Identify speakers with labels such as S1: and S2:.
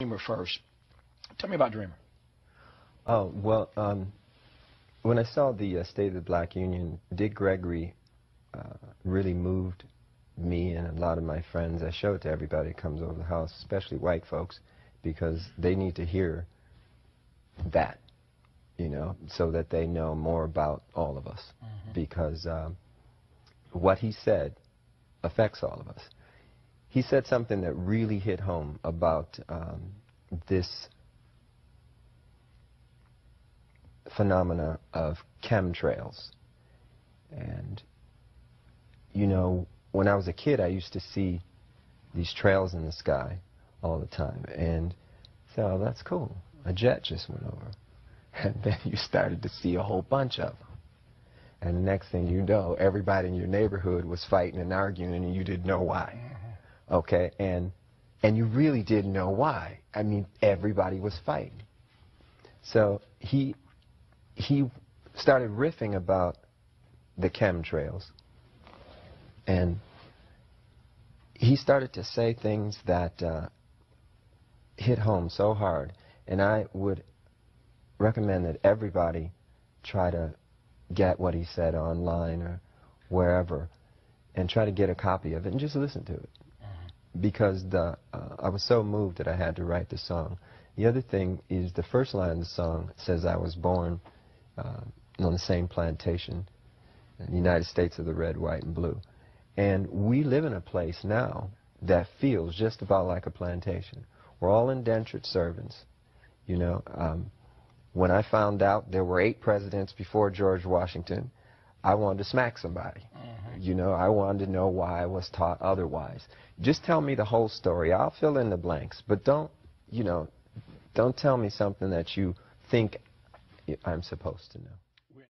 S1: Dreamer first. Tell me about Dreamer.
S2: Oh, well, um, when I saw the uh, State of the Black Union, Dick Gregory uh, really moved me and a lot of my friends. I show it to everybody that comes over the house, especially white folks, because they need to hear that, you know, so that they know more about all of us. Mm -hmm. Because um, what he said affects all of us. He said something that really hit home about um, this phenomena of chemtrails. And, you know, when I was a kid, I used to see these trails in the sky all the time. And so oh, that's cool. A jet just went over. And then you started to see a whole bunch of them. And the next thing you know, everybody in your neighborhood was fighting and arguing, and you didn't know why. Okay? And, and you really didn't know why. I mean, everybody was fighting. So he he started riffing about the chemtrails. And he started to say things that uh, hit home so hard. And I would recommend that everybody try to get what he said online or wherever and try to get a copy of it and just listen to it. Because the, uh, I was so moved that I had to write the song. The other thing is the first line of the song says I was born uh, on the same plantation in the United States of the red, white, and blue. And we live in a place now that feels just about like a plantation. We're all indentured servants. You know, um, when I found out there were eight presidents before George Washington, I wanted to smack somebody. Mm-hmm. You know, I wanted to know why I was taught otherwise. Just tell me the whole story. I'll fill in the blanks, but don't, you know, don't tell me something that you think I'm supposed to know.